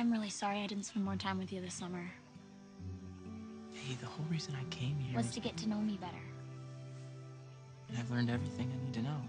I'm really sorry I didn't spend more time with you this summer. Hey, the whole reason I came here Was to get to know me better. and I've learned everything I need to know.